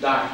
Dá.